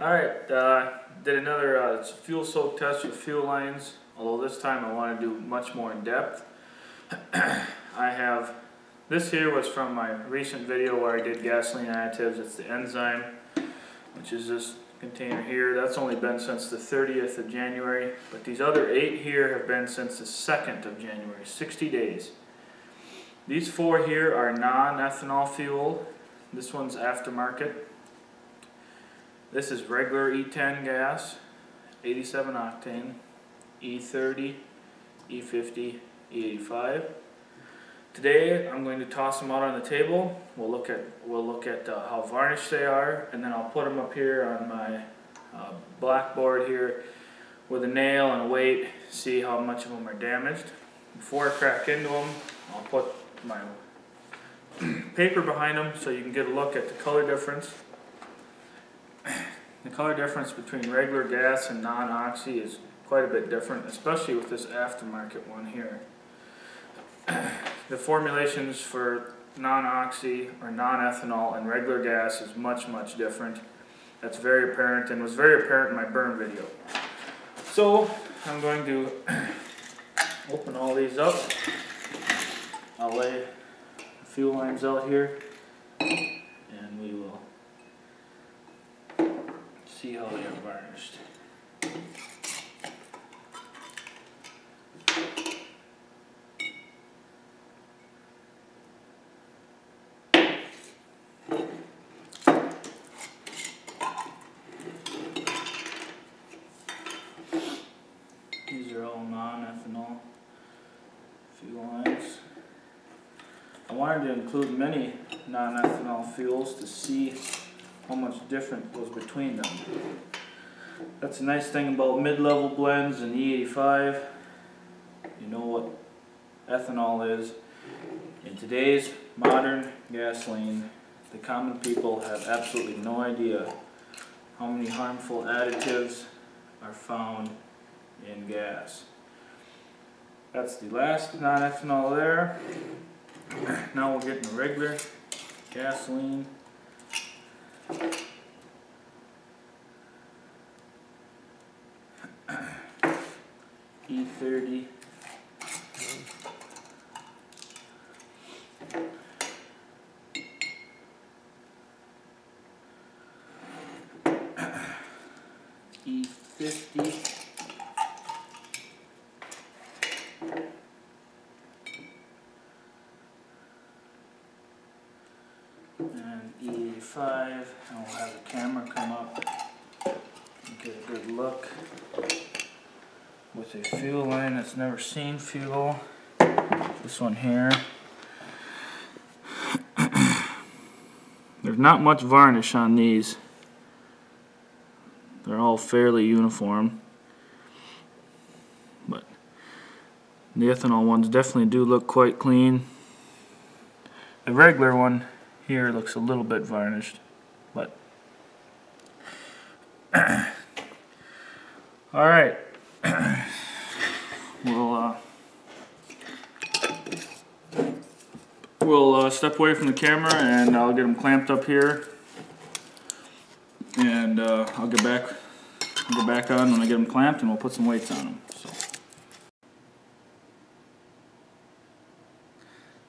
Alright, uh, did another uh, fuel soak test with fuel lines, although this time I want to do much more in depth. I have, this here was from my recent video where I did gasoline additives, it's the enzyme, which is this container here, that's only been since the 30th of January, but these other eight here have been since the 2nd of January, 60 days. These four here are non-ethanol fuel, this one's aftermarket. This is regular E10 gas, 87 octane, E30, E50, E85. Today I'm going to toss them out on the table. We'll look at we'll look at uh, how varnished they are, and then I'll put them up here on my uh, blackboard here with a nail and a weight. See how much of them are damaged. Before I crack into them, I'll put my paper behind them so you can get a look at the color difference. The color difference between regular gas and non-oxy is quite a bit different, especially with this aftermarket one here. The formulations for non-oxy or non-ethanol and regular gas is much, much different. That's very apparent and was very apparent in my burn video. So, I'm going to open all these up. I'll lay a few lines out here and we will These are all non-ethanol fuel lines. I wanted to include many non-ethanol fuels to see how much different was between them. That's a nice thing about mid-level blends and E85. You know what ethanol is. In today's modern gasoline, the common people have absolutely no idea how many harmful additives are found in gas. That's the last non-ethanol there. Now we're getting regular gasoline. E30. E50. And E eighty-five, and we'll have the camera come up and get a good look with a fuel line that's never seen fuel. This one here. There's not much varnish on these. They're all fairly uniform. But the ethanol ones definitely do look quite clean. The regular one here looks a little bit varnished, but all right. we'll uh, we'll uh, step away from the camera and I'll get them clamped up here, and uh, I'll get back. I'll get back on when I get them clamped, and we'll put some weights on them. So.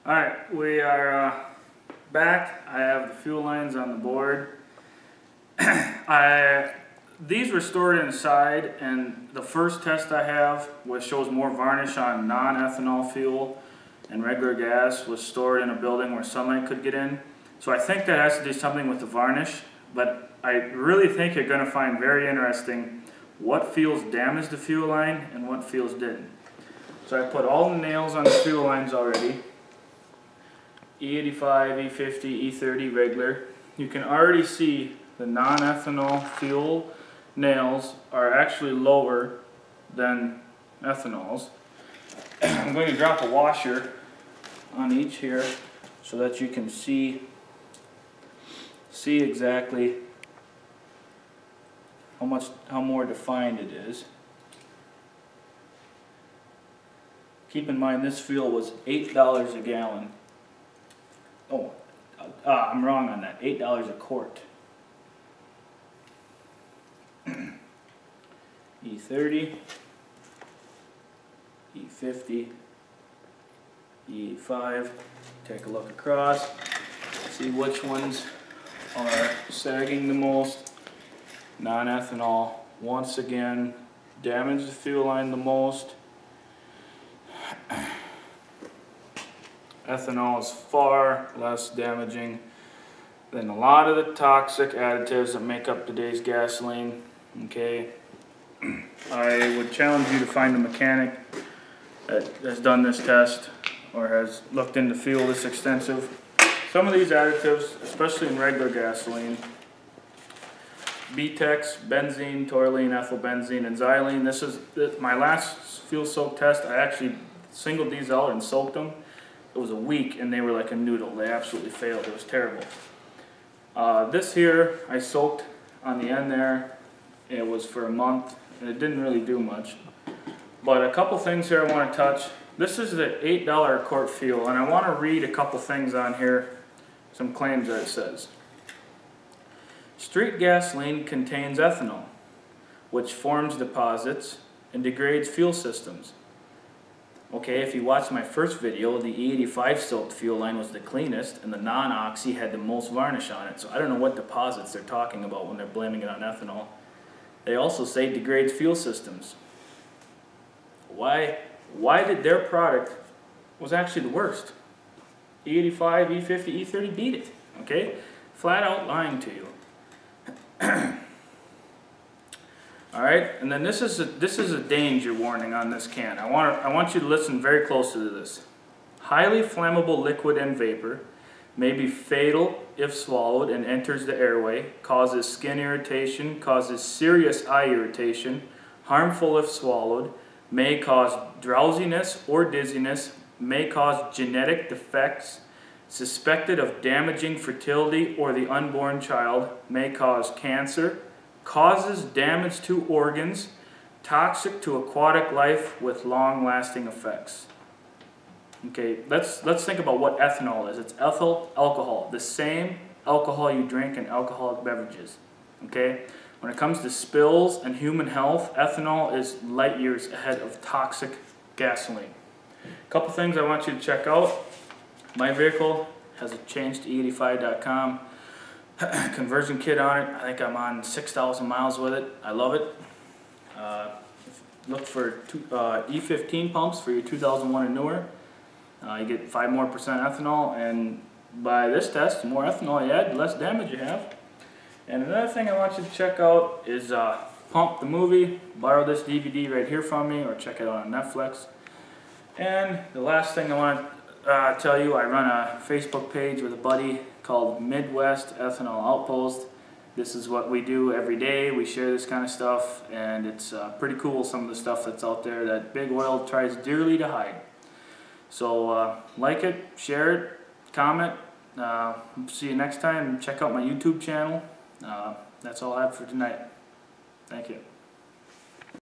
All right, we are. Back. I have the fuel lines on the board. I these were stored inside, and the first test I have, which shows more varnish on non-ethanol fuel and regular gas, was stored in a building where sunlight could get in. So I think that has to do something with the varnish, but I really think you're going to find very interesting what fuels damaged the fuel line and what fuels didn't. So I put all the nails on the fuel lines already. E85, E50, E30 regular. You can already see the non-ethanol fuel nails are actually lower than ethanols. I'm going to drop a washer on each here so that you can see see exactly how much how more defined it is. Keep in mind this fuel was $8 a gallon. Oh, uh, I'm wrong on that. $8 a quart. E30, E50, E5. Take a look across, see which ones are sagging the most. Non-ethanol, once again, damage the fuel line the most. Ethanol is far less damaging than a lot of the toxic additives that make up today's gasoline. Okay, I would challenge you to find a mechanic that has done this test or has looked into fuel this extensive. Some of these additives, especially in regular gasoline, BTEX, benzene, toluene, ethylbenzene, and xylene. This is my last fuel soak test. I actually singled these out and soaked them. It was a week and they were like a noodle. They absolutely failed. It was terrible. Uh, this here I soaked on the end there. It was for a month and it didn't really do much. But a couple things here I want to touch. This is the $8 a quart fuel and I want to read a couple things on here, some claims that it says. Street gasoline contains ethanol, which forms deposits and degrades fuel systems. Okay, if you watched my first video, the E85 soaked fuel line was the cleanest and the non-oxy had the most varnish on it. So I don't know what deposits they're talking about when they're blaming it on ethanol. They also say degrades fuel systems. Why, why did their product was actually the worst? E85, E50, E30 beat it, okay? Flat out lying to you. All right, and then this is a, this is a danger warning on this can. I want I want you to listen very closely to this. Highly flammable liquid and vapor may be fatal if swallowed and enters the airway, causes skin irritation, causes serious eye irritation, harmful if swallowed, may cause drowsiness or dizziness, may cause genetic defects, suspected of damaging fertility or the unborn child, may cause cancer, causes damage to organs, toxic to aquatic life with long-lasting effects. Okay, let's let's think about what ethanol is. It's ethyl alcohol, the same alcohol you drink in alcoholic beverages. Okay? When it comes to spills and human health, ethanol is light years ahead of toxic gasoline. A couple things I want you to check out. My vehicle has a change to E85.com conversion kit on it. I think I'm on 6,000 miles with it. I love it. Uh, look for two, uh, E15 pumps for your 2001 and newer. Uh, you get 5 more percent ethanol and by this test, the more ethanol you add, the less damage you have. And another thing I want you to check out is uh, Pump the Movie. Borrow this DVD right here from me or check it out on Netflix. And the last thing I want to uh, tell you, I run a Facebook page with a buddy called Midwest Ethanol Outpost. This is what we do every day. We share this kind of stuff and it's uh, pretty cool some of the stuff that's out there that Big Oil tries dearly to hide. So uh, like it, share it, comment. Uh, see you next time. Check out my YouTube channel. Uh, that's all I have for tonight. Thank you.